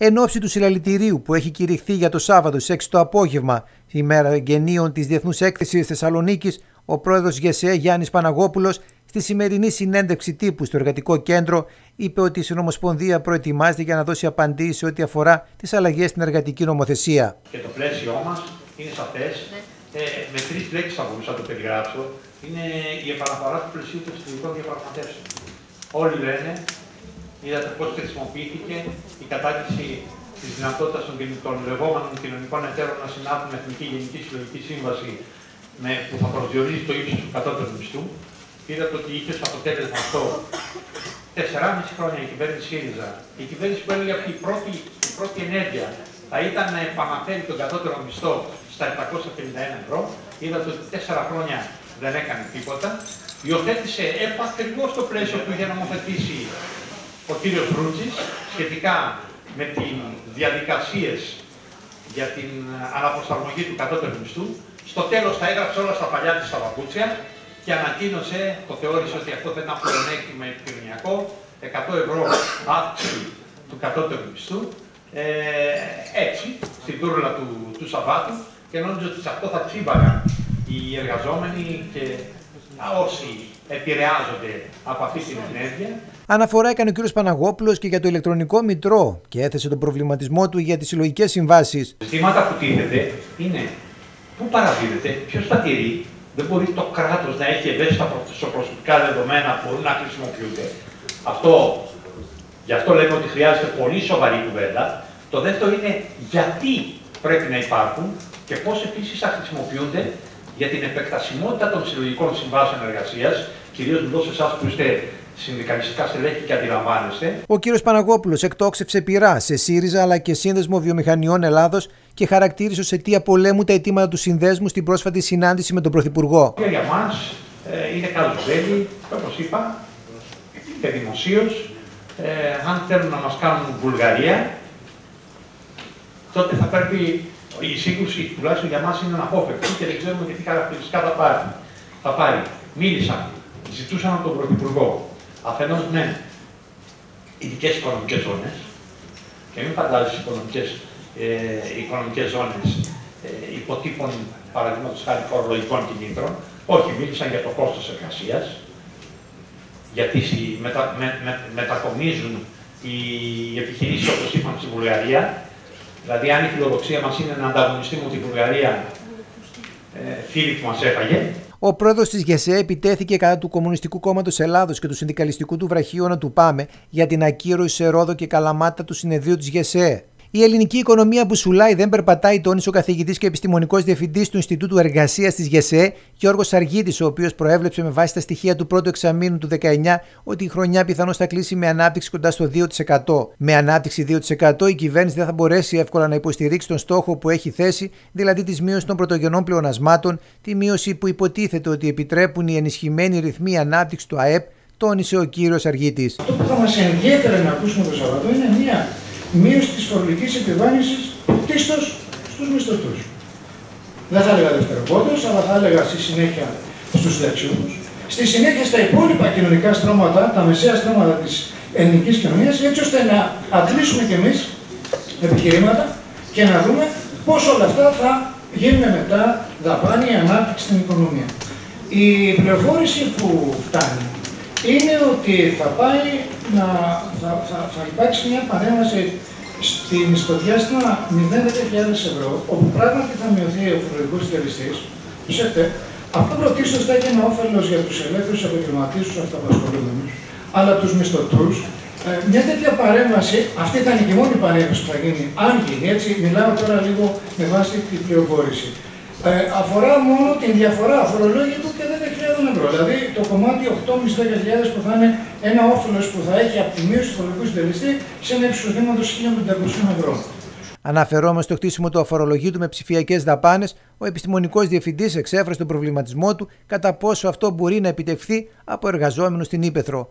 Εν ώψη του συλλαλητηρίου που έχει κηρυχθεί για το Σάββατο στις 6 το απόγευμα, ημέρα εγγενείων της Διεθνούς Έκθεσης Θεσσαλονίκης, ο πρόεδρος ΓΕΣΕ Γιάννης Παναγόπουλος, στη σημερινή συνέντευξη τύπου στο Εργατικό Κέντρο, είπε ότι η Συνομοσπονδία προετοιμάζεται για να δώσει απαντήσεις σε ό,τι αφορά τις αλλαγές στην εργατική νομοθεσία. Και το πλαίσιό μας είναι σαφές. Ε, με τρεις λέξει θα μπορούσα να το περιγράψω. Είναι η επαναφορά του πλαισίου των συλλογικών διαπραγματεύσεων. Όλοι λένε Είδατε πώς χρησιμοποιήθηκε η κατάργηση της δυνατότητας των, των λεγόμενων κοινωνικών εταίρων να συνάπτουν με Εθνική Γενική Συλλογική Σύμβαση με, που θα προσδιορίζει το ύψος του κατώτερου μισθού. Είδατε ότι είχε ω αποτέλεσμα αυτό 4,5 χρόνια η κυβέρνηση ΣΥΡΙΖΑ, η κυβέρνηση που έλεγε ότι η πρώτη, η πρώτη ενέργεια θα ήταν να επαναφέρει τον κατώτερο μισθό στα 751 ευρώ. Είδατε ότι 4 χρόνια δεν έκανε τίποτα. Υιοθέτησε επακριβώς το πλαίσιο που είχε νομοθετήσει ο κύριος Ρούτζης σχετικά με τις διαδικασίες για την αναπροσαρμογή του κατώτερου μισθού. Στο τέλος τα έγραψε όλα στα παλιά της στα παπούτσια και ανακοίνωσε, το θεώρησε ότι αυτό θα ήταν πλεονέκτημα επικοινωνιακό, 100 ευρώ αύξηση του κατώτερου μισθού, ε, έτσι, στην τούρλα του, του Σαββάτου και νόμιζε ότι σε αυτό θα τσίμπαγαν οι εργαζόμενοι και όσοι επηρεάζονται από αυτή την ενέργεια. Αναφορά έκανε ο κ. Παναγόπουλος και για το ηλεκτρονικό μητρό και έθεσε τον προβληματισμό του για τις συλλογικές συμβάσεις. Ζητήματα που τίθεται είναι πού παραδίδεται, ποιος τα τηρεί. Δεν μπορεί το κράτος να έχει ευαίσθητα προσωπικά δεδομένα που μπορούν να χρησιμοποιούνται. Αυτό, γι' αυτό λέμε ότι χρειάζεται πολύ σοβαρή κουβέντα. Το δεύτερο είναι γιατί πρέπει να υπάρχουν και πώς επίσης θα χρησιμοποιούνται για την επεκτασιμότητα των συλλογικών συμβάσεων εργασίας, κυρίως μιλώ σε εσάς που είστε συνδικαλιστικά στελέχη και αντιλαμβάνεστε. Ο κύριος Παναγόπουλος εκτόξευσε πειρά σε ΣΥΡΙΖΑ αλλά και Σύνδεσμο Βιομηχανιών Ελλάδος και χαρακτήρισε ως αιτία πολέμου τα αιτήματα του συνδέσμου στην πρόσφατη συνάντηση με τον Πρωθυπουργό. Για μας ε, είναι καλοσβέλη, όπως είπα, και δημοσίως. Ε, αν θέλουν να μας κάνουν Βουλγαρία, τότε θα πρέπει η σύγκρουση τουλάχιστον για μας είναι αναπόφευκτη και δεν ξέρουμε τι χαρακτηριστικά θα πάρει. Θα πάρει. Μίλησαν, ζητούσαν από τον Πρωθυπουργό αφενός με ειδικές οικονομικές ζώνες και μην φαντάζεσαι οικονομικές ε, οικονομικές ζώνες ε, υποτύπων παραδείγματος χάρη φορολογικών κινήτρων. Όχι, μίλησαν για το κόστος εργασίας, γιατί μετα, με, με, μετακομίζουν οι επιχειρήσεις όπως είπαμε στη Βουλγαρία Δηλαδή, αν η φιλοδοξία μας είναι να ανταγωνιστούμε τη Βουλγαρία, ε, φίλοι που μας έφαγε. Ο πρόεδρος της ΓΕΣΕ επιτέθηκε κατά του Κομμουνιστικού Κόμματος Ελλάδος και του συνδικαλιστικού του βραχίωνα του ΠΑΜΕ για την ακύρωση σε Ρόδο και Καλαμάτα του συνεδρίου της ΓΕΣΕ. Η ελληνική οικονομία που σουλάει δεν περπατάει, τόνισε ο καθηγητής και επιστημονικός διευθυντής του Ινστιτούτου Εργασίας της ΓΕΣΕ, Γιώργος Αργίτης, ο οποίος προέβλεψε με βάση τα στοιχεία του πρώτου εξαμήνου του 19 ότι η χρονιά πιθανώς θα κλείσει με ανάπτυξη κοντά στο 2%. Με ανάπτυξη 2% η κυβέρνηση δεν θα μπορέσει εύκολα να υποστηρίξει τον στόχο που έχει θέσει, δηλαδή της μείωσης των πρωτογενών πλεονασμάτων, τη μείωση που υποτίθεται ότι επιτρέπουν οι ενισχυμένοι ρυθμοί ανάπτυξης του ΑΕΠ, τόνισε ο κύριος Αργίτης. Αυτό που θα μας ενδιαφέρει να ακούσουμε το Σαββατό είναι μια μείωση της φορολογικής επιβάρυνσης πρωτίστως στους μισθωτούς. Δεν θα έλεγα δευτεροπόντως, αλλά θα έλεγα στη συνέχεια στους δεξιούς, στη συνέχεια στα υπόλοιπα κοινωνικά στρώματα, τα μεσαία στρώματα της ελληνικής κοινωνίας, έτσι ώστε να αντλήσουμε κι εμείς επιχειρήματα και να δούμε πώς όλα αυτά θα γίνουν μετά δαπάνη ανάπτυξη στην οικονομία. Η πληροφόρηση που φτάνει είναι ότι θα πάει να, θα, θα, θα υπάρξει μια παρέμβαση στην, στο διάστημα 0-10.000 ευρώ, όπου πράγματι θα μειωθεί ο φορολογικός διαλυστής. Προσέξτε, αυτό πρωτίστως θα έχει ένα όφελος για τους ελεύθερους επαγγελματίες, τους αυτοαπασχολούμενους, αλλά τους μισθωτούς. Ε, μια τέτοια παρέμβαση, αυτή θα είναι και η μόνη παρέμβαση που θα γίνει, αν γίνει, έτσι, μιλάω τώρα λίγο με βάση την πληροφόρηση ε, αφορά μόνο την διαφορά φορολόγητου και 10.000 ευρώ. Δηλαδή το κομμάτι 8.500 που θα είναι ένα όφελος που θα έχει από τη μείωση του φορολογικού συντελεστή σε ένα εισοδήματο 1.500 ευρώ. Αναφερόμενο στο χτίσιμο του αφορολογήτου με ψηφιακές δαπάνες, ο επιστημονικός διευθυντής εξέφρασε τον προβληματισμό του κατά πόσο αυτό μπορεί να επιτευχθεί από εργαζόμενους στην Ήπεθρο.